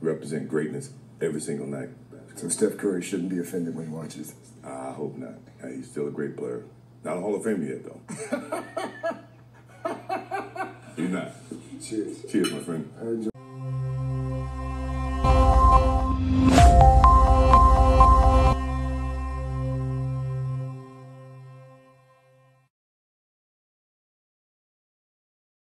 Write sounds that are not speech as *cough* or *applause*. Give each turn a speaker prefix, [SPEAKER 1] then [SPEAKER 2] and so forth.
[SPEAKER 1] represent greatness every single night.
[SPEAKER 2] So Steph Curry shouldn't be offended when he watches.
[SPEAKER 1] I hope not. He's still a great player. Not a Hall of Famer yet, though. *laughs* You're not.
[SPEAKER 2] Cheers.
[SPEAKER 1] Cheers, my friend.